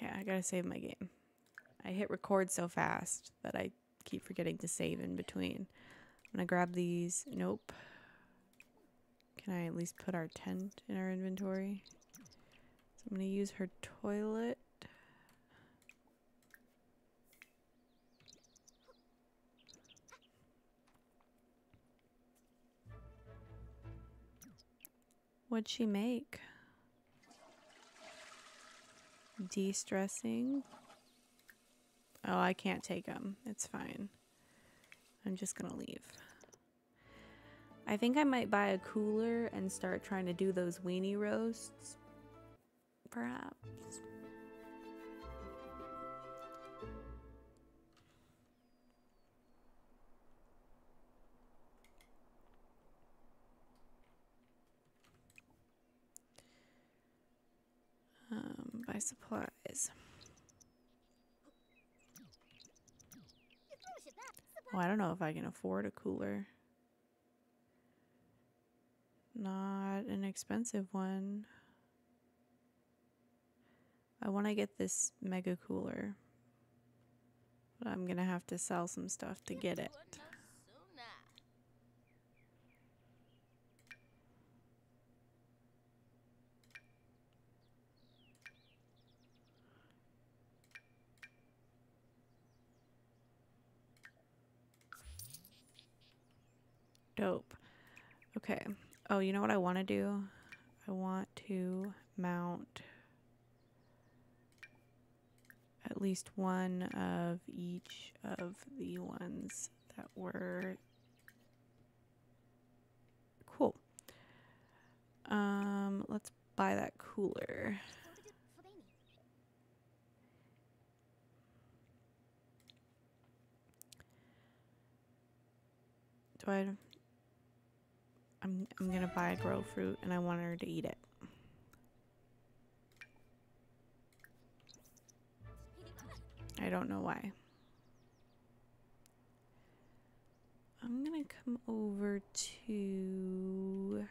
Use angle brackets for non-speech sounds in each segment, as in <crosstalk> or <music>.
Okay, I gotta save my game. I hit record so fast that I keep forgetting to save in between. I'm gonna grab these. Nope. Can I at least put our tent in our inventory? So I'm gonna use her toilet. What'd she make? De-stressing. Oh, I can't take them. It's fine. I'm just gonna leave. I think I might buy a cooler and start trying to do those weenie roasts. Perhaps. Supplies. Oh, I don't know if I can afford a cooler. Not an expensive one. I want to get this mega cooler. But I'm going to have to sell some stuff to get it. Dope. Okay. Oh, you know what I want to do? I want to mount at least one of each of the ones that were cool. Um, let's buy that cooler. Do I I'm I'm gonna buy a grow fruit and I want her to eat it. I don't know why. I'm gonna come over to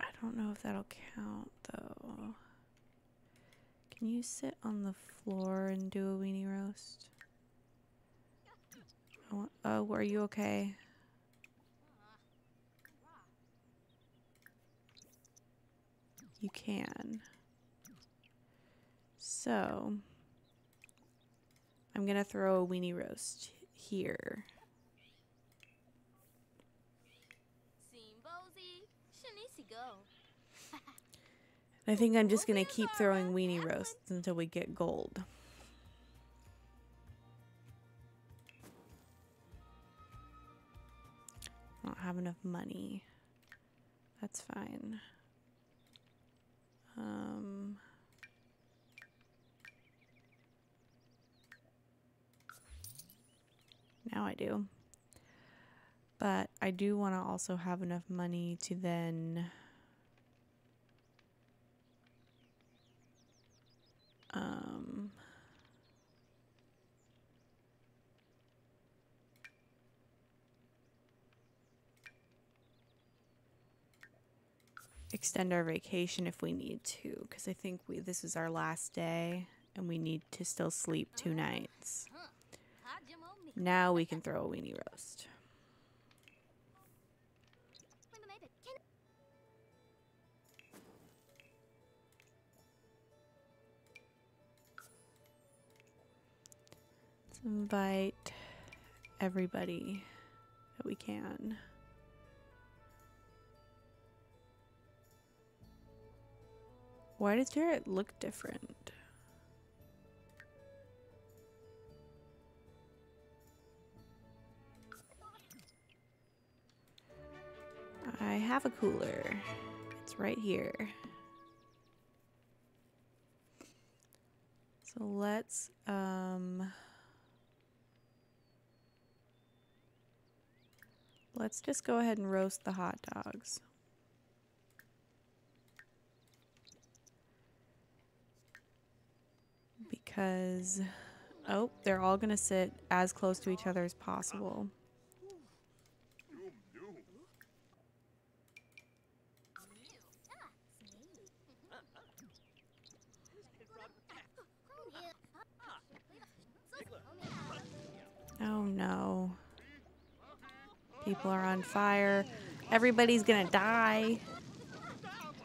I don't know if that'll count though. Can you sit on the floor and do a weenie roast? Oh, are you okay? You can. So, I'm gonna throw a weenie roast here. <laughs> I think I'm just gonna keep throwing weenie roasts until we get gold. I don't have enough money. That's fine. Um, now I do. But I do want to also have enough money to then um extend our vacation if we need to because I think we this is our last day and we need to still sleep two nights. Now we can throw a weenie roast. Let's invite everybody that we can. Why does Jared look different? I have a cooler. It's right here. So let's um Let's just go ahead and roast the hot dogs. because, oh, they're all going to sit as close to each other as possible. Oh no. People are on fire. Everybody's gonna die.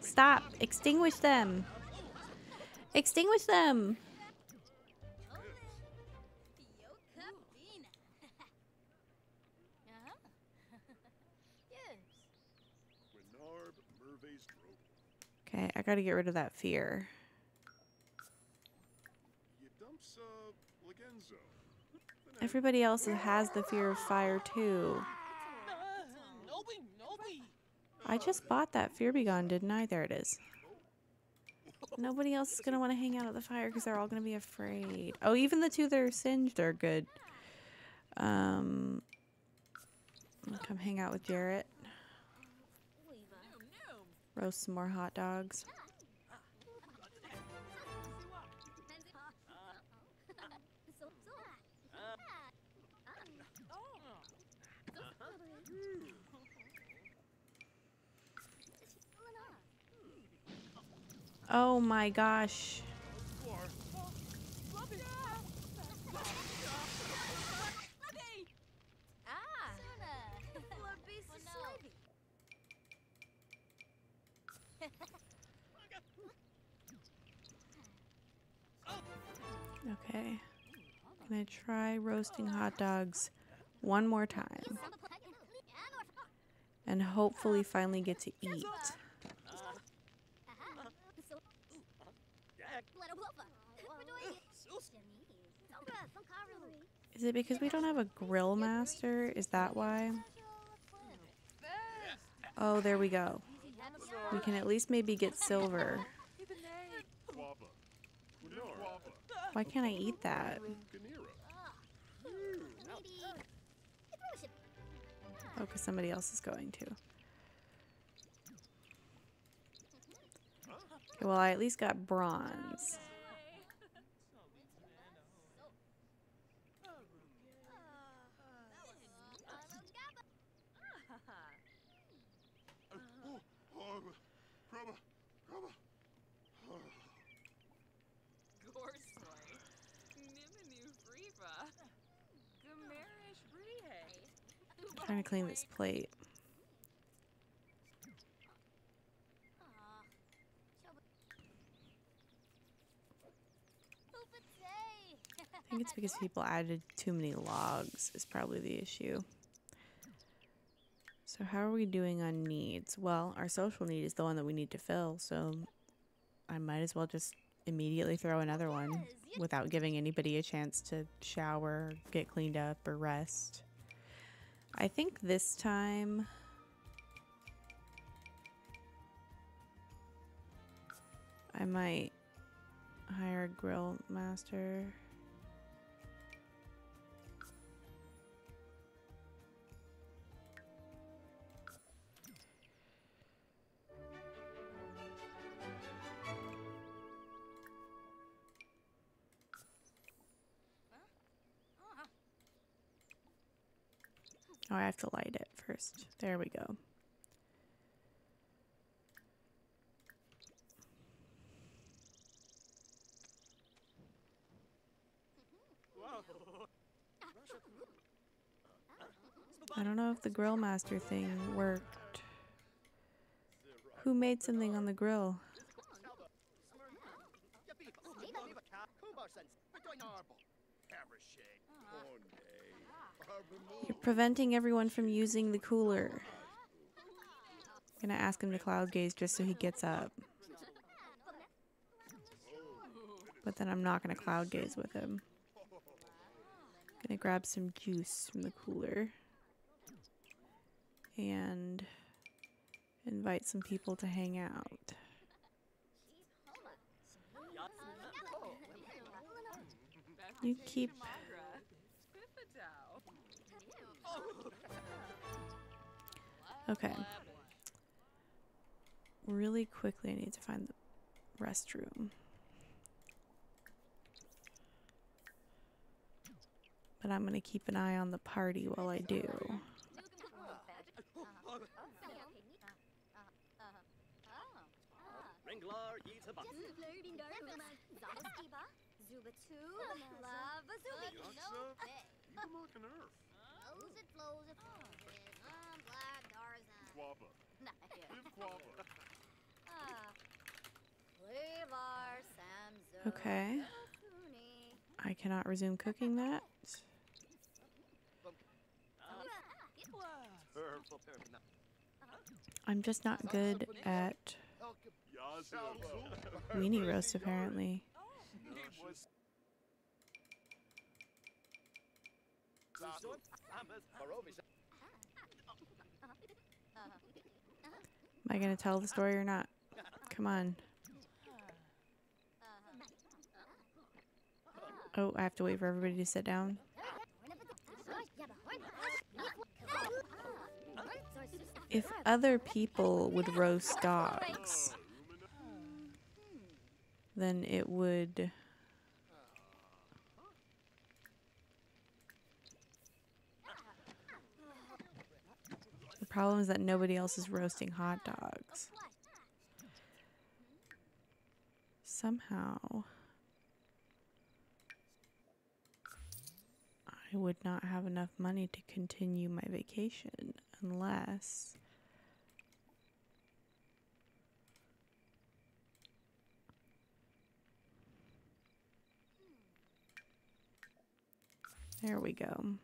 Stop. Extinguish them. Extinguish them. Drogo. Gotta get rid of that fear. Everybody else has the fear of fire too. I just bought that fear begone, didn't I? There it is. Nobody else is gonna want to hang out at the fire because they're all gonna be afraid. Oh, even the two that are singed are good. Um, come hang out with Jarrett. Roast some more hot dogs. Oh my gosh. Okay. I'm Gonna try roasting hot dogs one more time and hopefully finally get to eat. Is it because we don't have a grill master? Is that why? Oh, there we go. We can at least maybe get silver. Why can't I eat that? Oh, because somebody else is going to. Okay, well, I at least got bronze. I'm trying to clean this plate. I think it's because people added too many logs is probably the issue. So how are we doing on needs? Well, our social need is the one that we need to fill, so I might as well just immediately throw another one without giving anybody a chance to shower, get cleaned up, or rest. I think this time I might hire a grill master. Oh, I have to light it first. There we go. I don't know if the grill master thing worked. Who made something on the grill? You're preventing everyone from using the cooler. I'm gonna ask him to cloud gaze just so he gets up. But then I'm not gonna cloud gaze with him. Gonna grab some juice from the cooler. And invite some people to hang out. You keep Okay. Really quickly, I need to find the restroom. But I'm going to keep an eye on the party while I do. Ringlar eats a buck. Tigamock and Earth. Flows it, flows it, flows it. Um, black Viv Quappa. Ah. Okay. I cannot resume cooking that. I'm just not good at weenie roast, apparently. Am I going to tell the story or not? Come on. Oh, I have to wait for everybody to sit down. If other people would roast dogs, then it would. Problem is that nobody else is roasting hot dogs. Somehow, I would not have enough money to continue my vacation unless. There we go.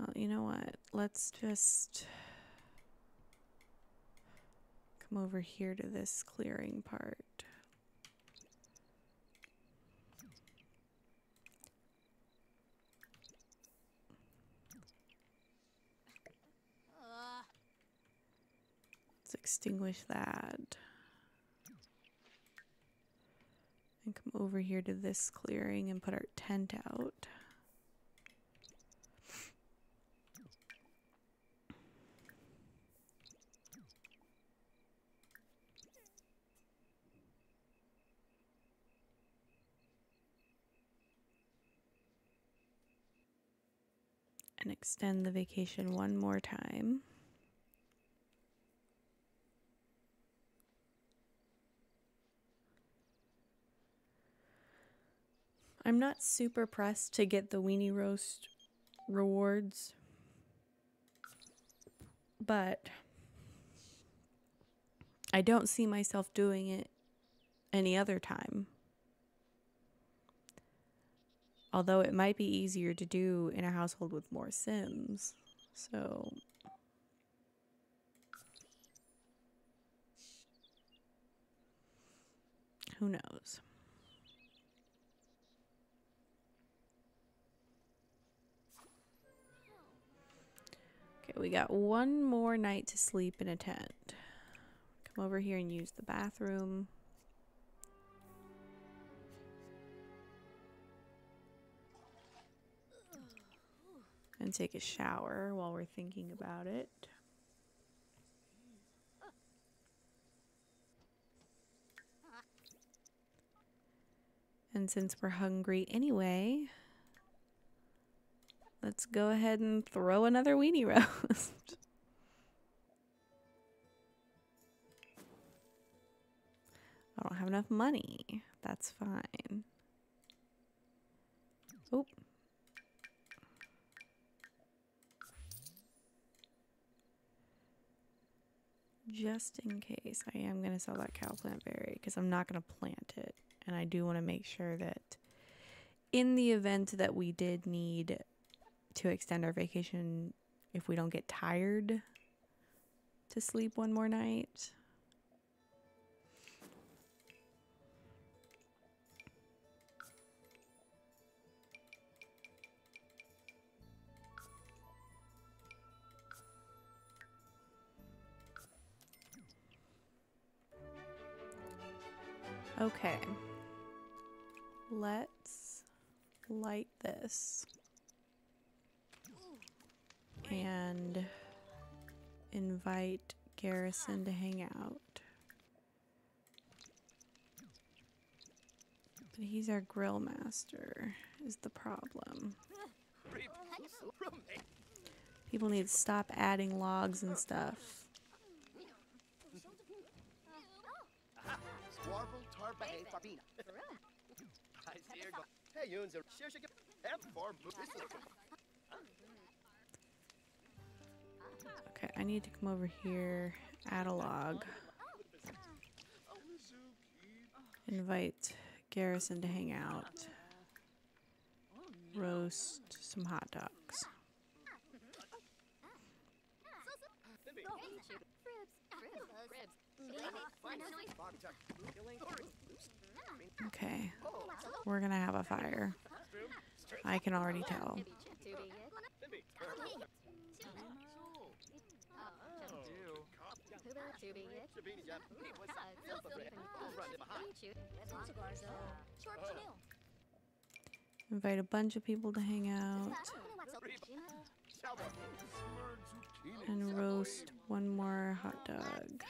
Well, you know what? Let's just come over here to this clearing part. Let's extinguish that. And come over here to this clearing and put our tent out. And extend the vacation one more time. I'm not super pressed to get the weenie roast rewards, but I don't see myself doing it any other time. Although it might be easier to do in a household with more Sims. So who knows? Okay, we got one more night to sleep in a tent. Come over here and use the bathroom. And take a shower while we're thinking about it. And since we're hungry anyway, let's go ahead and throw another weenie roast. <laughs> I don't have enough money. That's fine. Oh. Just in case, I am going to sell that cow plant berry because I'm not going to plant it. And I do want to make sure that in the event that we did need to extend our vacation if we don't get tired to sleep one more night. Okay. Let's light this and invite Garrison to hang out. But he's our grill master, is the problem. People need to stop adding logs and stuff. Swarble Tarbae Fabina. I see her go. Hey, Yun's a share shake. Have far. <laughs> Okay, I need to come over here, add a log, invite Garrison to hang out, roast some hot dogs. Okay, we're gonna have a fire. I can already tell. Invite a bunch of people to hang out and roast one more hot dog.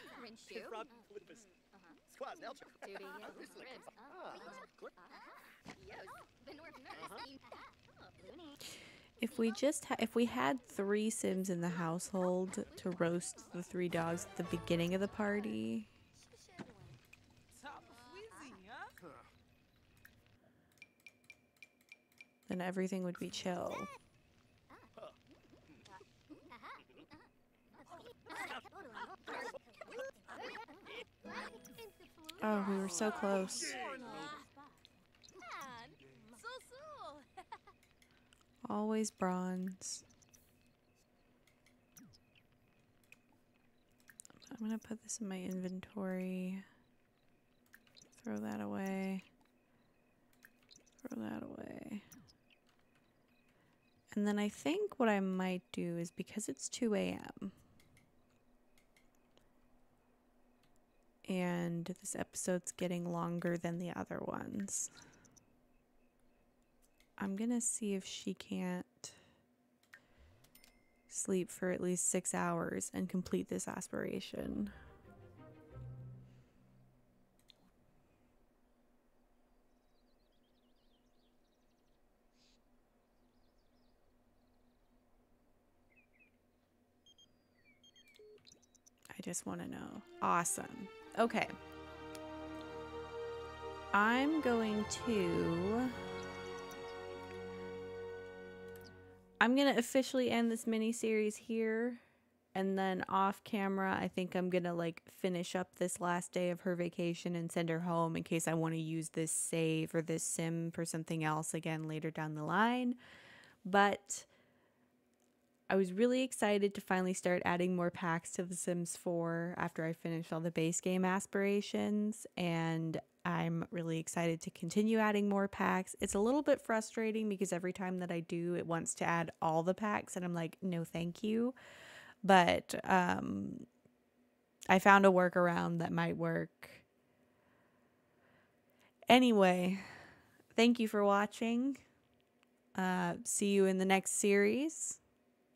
Squad, <laughs> Nelcher. If we just ha- if we had three Sims in the household to roast the three dogs at the beginning of the party, Top Fleazy, huh? then everything would be chill. Oh, we were so close. Always bronze. I'm gonna put this in my inventory. Throw that away. Throw that away. And then I think what I might do is because it's 2 a.m. and this episode's getting longer than the other ones. I'm gonna see if she can't sleep for at least six hours and complete this aspiration. I just want to know. Awesome. Okay. I'm going to. I'm going to officially end this mini series here. And then off camera, I think I'm going to like finish up this last day of her vacation and send her home in case I want to use this save or this sim for something else again later down the line. But I was really excited to finally start adding more packs to The Sims 4 after I finished all the base game aspirations, and I'm really excited to continue adding more packs. It's a little bit frustrating because every time that I do, it wants to add all the packs, and I'm like, no, thank you. But um, I found a workaround that might work. Anyway, thank you for watching. Uh, see you in the next series